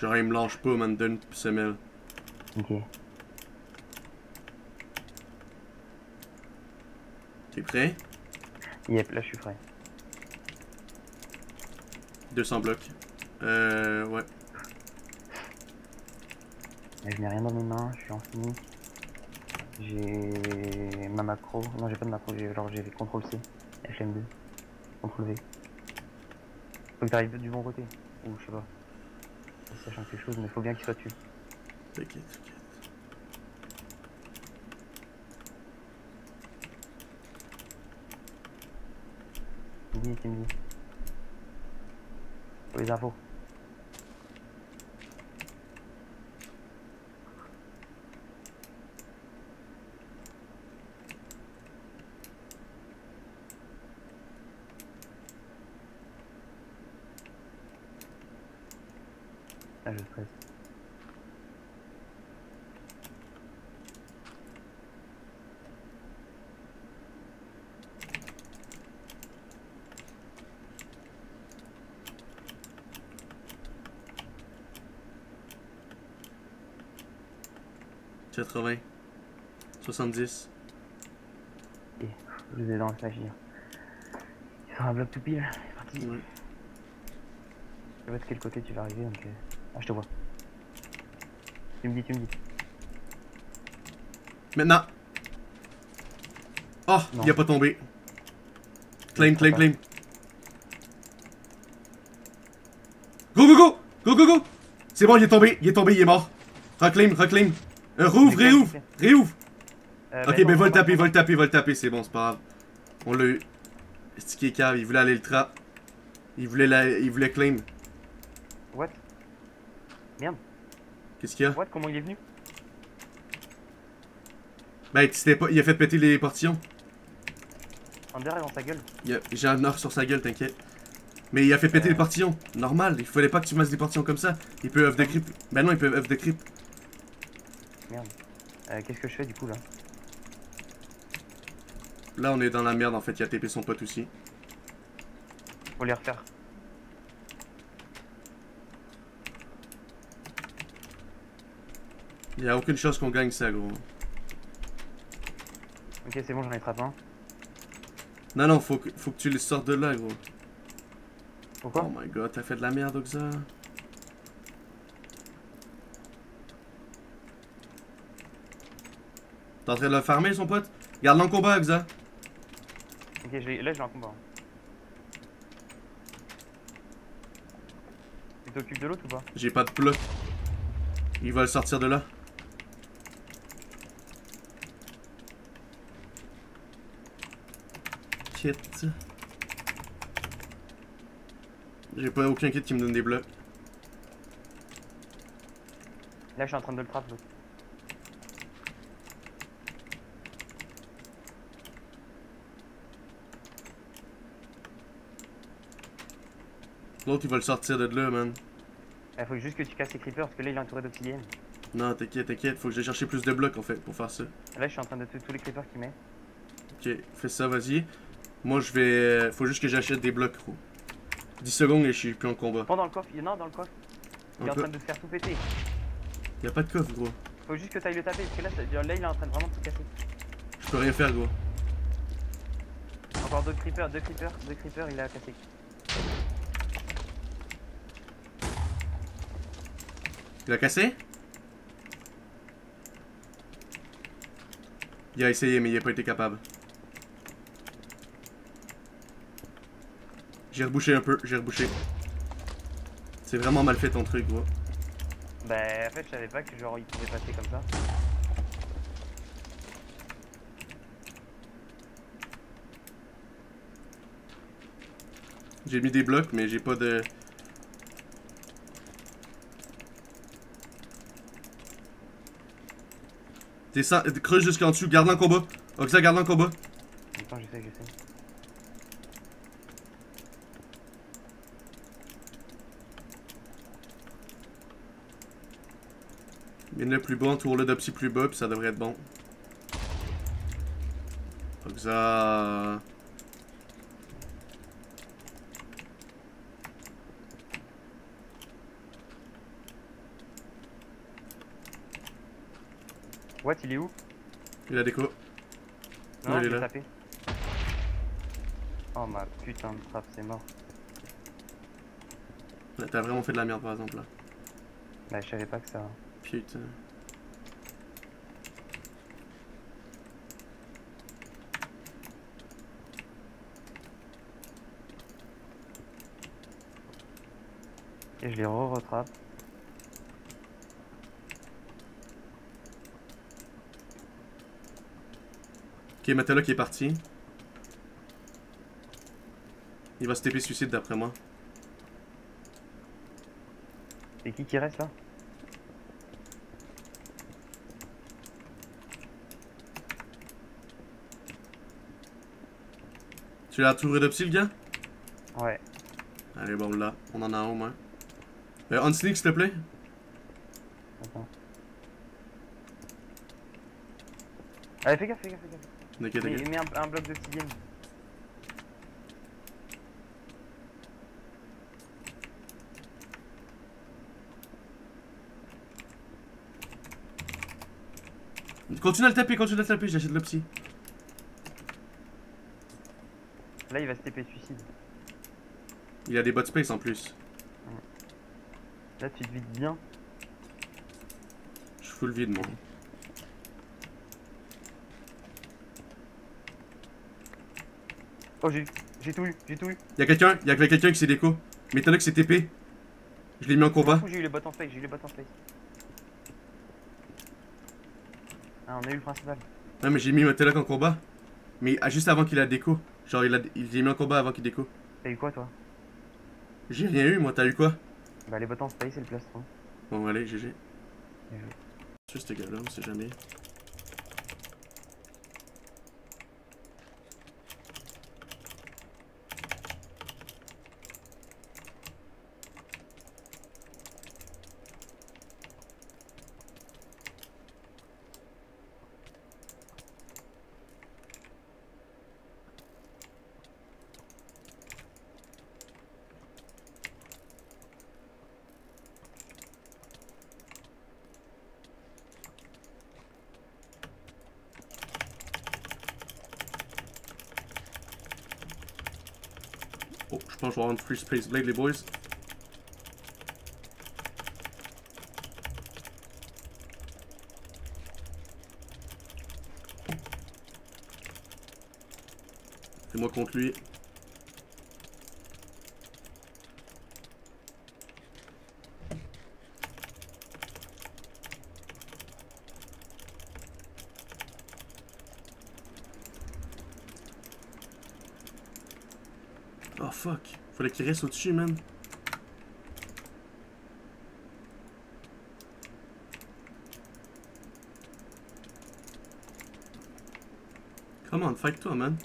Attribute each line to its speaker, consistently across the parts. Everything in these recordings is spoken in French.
Speaker 1: Genre, il me lâche pas, man, donne pis semelle.
Speaker 2: Ok.
Speaker 1: T'es prêt?
Speaker 2: Yep, là je suis prêt.
Speaker 1: 200 blocs. Euh, ouais.
Speaker 2: Mais je n'ai rien dans mes mains, je suis en fini. J'ai ma macro. Non, j'ai pas de macro, j'ai genre j'ai CTRL C, HM2, CTRL V. Faut que t'arrives du bon côté, ou je sais pas. Sachant quelque chose, mais faut bien qu'il soit dessus.
Speaker 1: T'inquiète, t'inquiète.
Speaker 2: Dis. Faut les infos. Ah, je stresse.
Speaker 1: « 80. 70.
Speaker 2: Je vais dans le agir. Il sera un bloc tout pile. C'est parti.
Speaker 1: Ouais.
Speaker 2: Je sais pas de quel côté tu vas arriver donc. Ah, je te vois. Tu me dis, tu me dis.
Speaker 1: Maintenant! Oh,
Speaker 2: Non.
Speaker 1: il a pas tombé. Claim, claim, claim. Go, go, go! Go, go, go! C'est bon, il est tombé, il est tombé, il est mort. Reclaim, reclaim. Euh, rouvre, réouvre, réouvre.
Speaker 2: Euh,
Speaker 1: Ok,
Speaker 2: non,
Speaker 1: ben va le taper, va le taper, va le taper, c'est bon, c'est pas grave. On l'a eu. Est cave, il voulait aller le trap. Il voulait la... il voulait claim.
Speaker 2: What? Merde.
Speaker 1: Qu'est-ce qu'il y a?
Speaker 2: What? Comment il est venu?
Speaker 1: Ben, c'était pas... il a fait péter les portillons.
Speaker 2: Under est dans sa gueule.
Speaker 1: A- J'ai un or sur sa gueule, t'inquiète. Mais il a fait péter
Speaker 2: Euh.
Speaker 1: les portillons. Normal, il fallait pas que tu masses des portillons comme ça. Il peut œuf de creep. Ben non, il peut œuf de creep.
Speaker 2: Merde. Euh, Qu'est-ce que je fais du coup là?
Speaker 1: Là, on est dans la merde en fait. Il a TP son pote aussi.
Speaker 2: Faut les refaire.
Speaker 1: Il y a aucune chance qu'on gagne ça, gros.
Speaker 2: Ok, c'est bon, j'en ai trappé un.
Speaker 1: Non, non, faut que, faut que tu les sortes de là, gros.
Speaker 2: Pourquoi
Speaker 1: Oh my god, t'as fait de la merde, Oxa. T'es en train de le farmer, son pote? Garde-le en combat, Oxa.
Speaker 2: Ok, je là je l'ai en combat. Tu t'occupes de l'autre ou pas?
Speaker 1: J'ai pas de bloc. Il va le sortir de là. Kit. J'ai pas aucun kit qui me donne des blocs.
Speaker 2: Là je suis en train de le trap l'autre.
Speaker 1: L'autre il va le sortir de là, man.
Speaker 2: Il faut juste que tu casses les creepers parce que là il est entouré d'obsidienne.
Speaker 1: Non, t'inquiète, t'inquiète. Faut que j'aille chercher plus de blocs en fait pour faire ça.
Speaker 2: Là je suis en train de tuer tous les creepers qu'il met.
Speaker 1: Ok, fais ça, vas-y. Moi je vais. Faut juste que j'achète des blocs, gros. 10 secondes et je suis plus en combat.
Speaker 2: Prends dans le coffre, il- non dans le coffre. Il est
Speaker 1: Un
Speaker 2: en train de se faire tout péter.
Speaker 1: Y a pas de coffre, gros.
Speaker 2: Faut juste que tu ailles le taper parce que là, là il est en train de vraiment de tout casser.
Speaker 1: Je peux rien faire, gros.
Speaker 2: Encore deux creepers, deux creepers, deux creepers, il a cassé.
Speaker 1: Il a cassé? Il a essayé, mais il a pas été capable. J'ai rebouché un peu, j'ai rebouché. C'est vraiment mal fait ton truc, gros.
Speaker 2: Bah en fait je savais pas que genre il pouvait passer comme ça.
Speaker 1: J'ai mis des blocs, mais j'ai pas de... Descends, creuse jusqu'en dessous, garde-le en combat. Oxa, garde-le en combat.
Speaker 2: Attends,
Speaker 1: Mine le plus bon, tour-le de petit plus bas, puis ça devrait être bon. Donc ça...
Speaker 2: What, il est où?
Speaker 1: Il a des
Speaker 2: coups.
Speaker 1: Non, il est là.
Speaker 2: Tapé. Oh ma putain de frappe, c'est mort.
Speaker 1: T'as vraiment fait de la merde par exemple là.
Speaker 2: Bah, je savais pas que ça.
Speaker 1: Putain.
Speaker 2: Et je les re-retrape.
Speaker 1: Ok, Matela qui est parti. Il va se TP suicide d'après moi.
Speaker 2: C'est qui qui reste là?
Speaker 1: Tu l'as touré de psy le gars?
Speaker 2: Ouais.
Speaker 1: Allez, bon là, on en a un au moins. Euh, on sneak s'il te plaît.
Speaker 2: Attends. Allez, fais gaffe, fais gaffe, fais gaffe. Mets,
Speaker 1: t'inquiète.
Speaker 2: mets un, un bloc d'obsidienne.
Speaker 1: Continue à le taper, continue à le taper, j'achète le psy.
Speaker 2: Là, il va se TP suicide.
Speaker 1: Il a des bot space en plus.
Speaker 2: Là, tu te vides bien.
Speaker 1: Je suis full vide moi.
Speaker 2: Oh, j'ai j'ai tout eu, j'ai tout eu.
Speaker 1: Y'a quelqu'un, y'a quelqu'un qui s'est déco. Metala qui s'est TP. Je l'ai mis en combat.
Speaker 2: J'ai eu les en space, j'ai eu les bottes en space. Ah, on a eu le principal.
Speaker 1: Ouais, mais j'ai mis Metala en combat. Mais ah, juste avant qu'il a déco. Genre, il a, il mis en combat avant qu'il déco.
Speaker 2: T'as eu quoi, toi?
Speaker 1: J'ai rien eu, moi, t'as eu quoi?
Speaker 2: Bah, les bottes en space et le plastron.
Speaker 1: Bon, allez, GG. Sur ce gars-là, on sait jamais. Je vais avoir une free space blade, les boys. C'est moi contre lui. Oh fuck. Fallait qu'il reste au-dessus, man. Come on, fight-toi, man.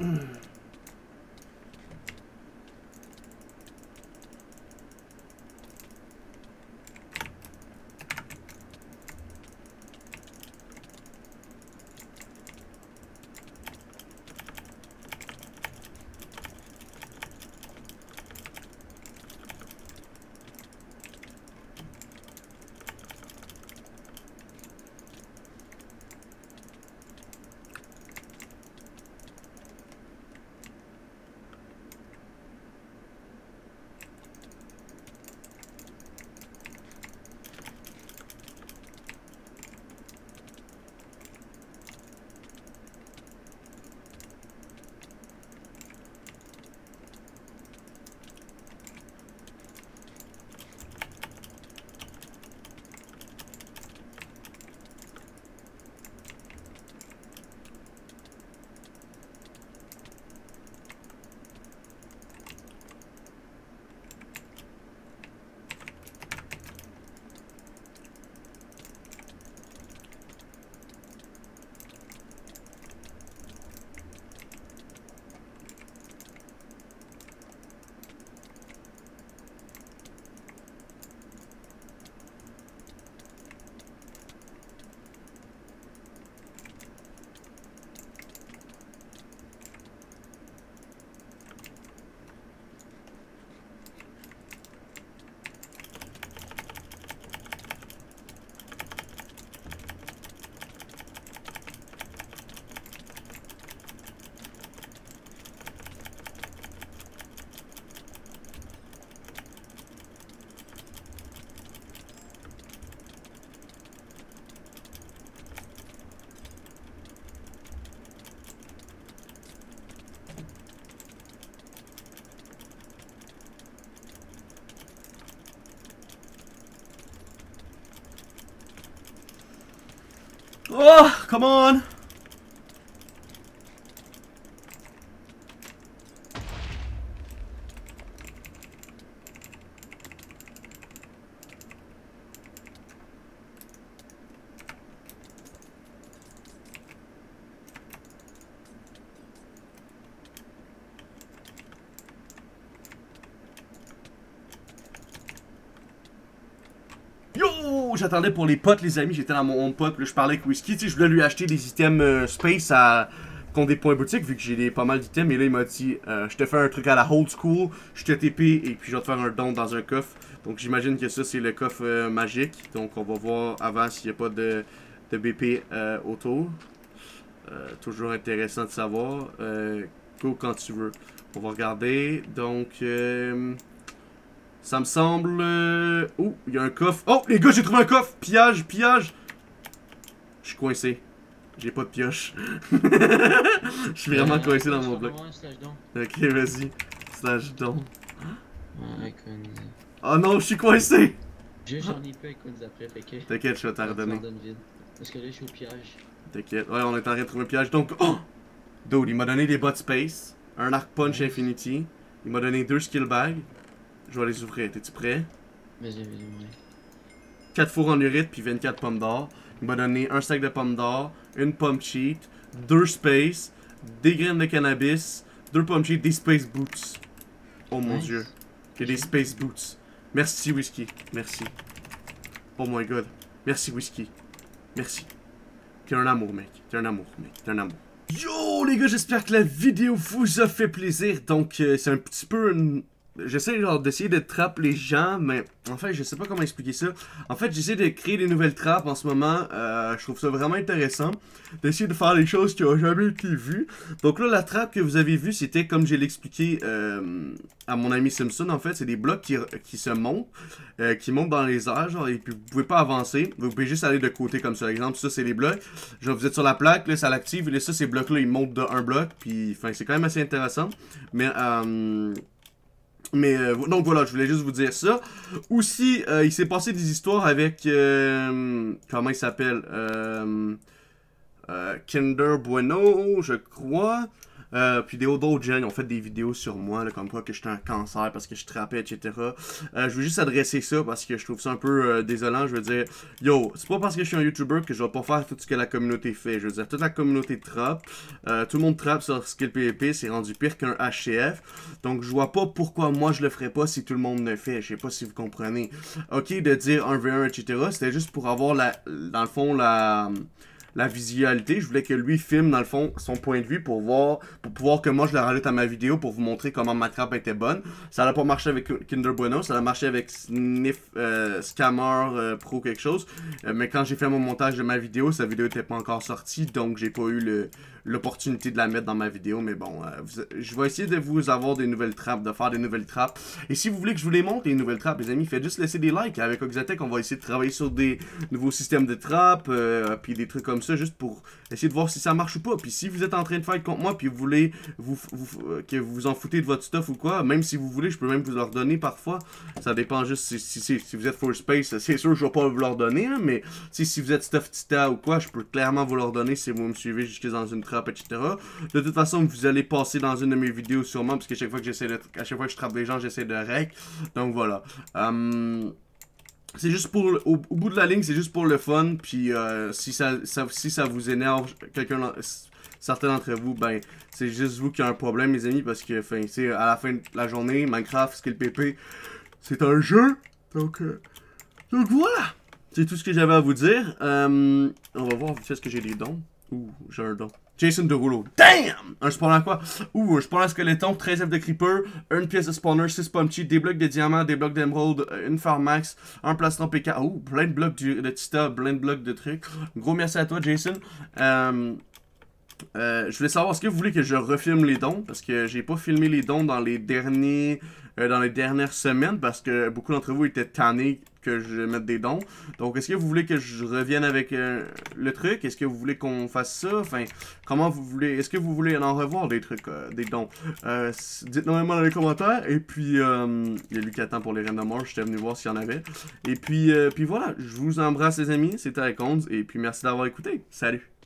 Speaker 1: mm Oh, come on! J'attendais pour les potes, les amis. J'étais dans mon home pot. Là, je parlais avec Whisky. Tu sais, je voulais lui acheter des items euh, space à contre des points boutiques, vu que j'ai pas mal d'items. Et là, il m'a dit euh, Je te fais un truc à la old school. Je te TP et puis je vais te faire un don dans un coffre. Donc, j'imagine que ça, c'est le coffre euh, magique. Donc, on va voir avant s'il n'y a pas de, de BP autour. Toujours intéressant de savoir. Go quand tu veux. On va regarder. Donc, ça me semble. euh, Oh, il y a un coffre. Oh, les gars, j'ai trouvé un coffre. Pillage, pillage. Je suis coincé. J'ai pas de pioche. Je suis vraiment coincé dans mon bloc. Ok, vas-y. Slash don. Oh non, je suis coincé.
Speaker 3: J'en ai peu après, fait que.
Speaker 1: T'inquiète, je vais t'en redonner.
Speaker 3: Parce que là, je suis au piège.
Speaker 1: T'inquiète. Ouais, on est en train de trouver un piège. Donc, oh! Dude, il m'a donné des bots space, un arc punch infinity. Il m'a donné deux skill bags. Je vais les ouvrir. T'es-tu prêt?
Speaker 3: J'ai vu, ouais.
Speaker 1: 4 fours en urite puis 24 pommes d'or. Il m'a donné un sac de pommes d'or, une pomme cheat, deux space, des graines de cannabis, deux pommes cheat, des space boots. Oh mon
Speaker 3: Nice.
Speaker 1: dieu. J'ai des space boots. Merci whisky. Merci. Oh my god. Merci whisky. Merci. T'es un amour mec. T'es un amour mec. T'es un amour. Yo les gars, j'espère que la vidéo vous a fait plaisir. Donc euh, c'est un petit peu une... J'essaie genre d'essayer de trapper les gens, mais en fait je sais pas comment expliquer ça. En fait j'essaie de créer des nouvelles trappes en ce moment. Euh, je trouve ça vraiment intéressant. D'essayer de faire les choses qui ont jamais été vues. Donc là la trappe que vous avez vue c'était comme j'ai l'expliqué euh, à mon ami Simpson en fait. C'est des blocs qui, qui se montent. euh, qui montent dans les airs genre, et puis vous pouvez pas avancer. Vous pouvez juste aller de côté comme ça. Par exemple ça c'est les blocs. Genre vous êtes sur la plaque, là ça l'active. Et là ça ces blocs là ils montent de un bloc. Puis enfin c'est quand même assez intéressant. Mais euh, mais euh, donc voilà, je voulais juste vous dire ça. Aussi, euh, il s'est passé des histoires avec euh, comment il s'appelle Kinder Bueno, je crois. Euh, puis des d'autres gens ont fait des vidéos sur moi, là, comme quoi que j'étais un cancer parce que je trappais, etc. Euh, je veux juste adresser ça parce que je trouve ça un peu euh, désolant. Je veux dire, yo, c'est pas parce que je suis un YouTuber que je vais pas faire tout ce que la communauté fait. Je veux dire, toute la communauté trappe. Tout le monde trappe sur Skill PvP, c'est rendu pire qu'un HCF. Donc je vois pas pourquoi moi je le ferais pas si tout le monde le fait. Je sais pas si vous comprenez. Ok de dire 1v1, etc. C'était juste pour avoir la. Dans le fond la la visualité. Je voulais que lui filme, dans le fond, son point de vue pour voir, pour pouvoir que moi je le rajoute à ma vidéo pour vous montrer comment ma trappe était bonne. Ça n'a pas marché avec Kinder Bueno, ça a marché avec Sniff, euh, Scammer euh, Pro quelque chose. Euh, mais quand j'ai fait mon montage de ma vidéo, sa vidéo n'était pas encore sortie, donc j'ai pas eu l'opportunité de la mettre dans ma vidéo. Mais bon, je vais essayer de vous avoir des nouvelles trappes, de faire des nouvelles trappes. Et si vous voulez que je vous les montre, les nouvelles trappes, les amis, faites juste laisser des likes. Avec Oxatec, on va essayer de travailler sur des nouveaux systèmes de trappes, puis des trucs comme ça, juste pour essayer de voir si ça marche ou pas. Puis si vous êtes en train de fight contre moi, puis vous voulez vous, vous- euh, que vous vous en foutez de votre stuff ou quoi, même si vous voulez, je peux même vous leur donner parfois. Ça dépend juste si, si, si, vous êtes full space, c'est sûr je vais pas vous leur donner, hein, mais si, vous êtes stuff tita ou quoi, je peux clairement vous leur donner si vous me suivez jusque dans une trappe, etc. De toute façon, vous allez passer dans une de mes vidéos sûrement, parce que chaque fois que j'essaie de, à chaque fois que je trappe des gens, j'essaie de rec. Donc voilà. Hum, c'est juste pour le- au, au bout de la ligne, c'est juste pour le fun. Puis euh, si ça, si ça vous énerve, quelqu'un, certains d'entre vous, ben c'est juste vous qui avez un problème, mes amis, parce que fin, à la fin de la journée, Minecraft, Skill PP, c'est un jeu. Donc, euh, donc voilà. C'est tout ce que j'avais à vous dire. Euh, on va voir est-ce que j'ai des dons. Ouh, j'ai un don. Jason Derulo. Damn! Un spawner à quoi? Ouh, un spawner à skeleton, 13 F de creeper, une pièce de spawner, 6 punchy, des blocs de diamant, des blocs d'émeraude, une pharmax, un plastron PK. Ouh, plein de blocs de tita, plein de blocs de trucs. Gros merci à toi, Jason. Euh, Euh, je voulais savoir, est-ce que vous voulez que je refilme les dons? Parce que j'ai pas filmé les dons dans les derniers euh, dans les dernières semaines parce que beaucoup d'entre vous étaient tannés que je mette des dons. Donc, est-ce que vous voulez que je revienne avec euh, le truc? Est-ce que vous voulez qu'on fasse ça? Enfin, comment vous voulez... Est-ce que vous voulez en revoir des trucs, euh, des dons? Dites-nous dans les commentaires. Et puis, il y a lui qui attend pour les mort. J'étais venu voir s'il y en avait. Et puis, puis voilà, je vous embrasse les amis. C'était Icons. Et puis, merci d'avoir écouté. Salut!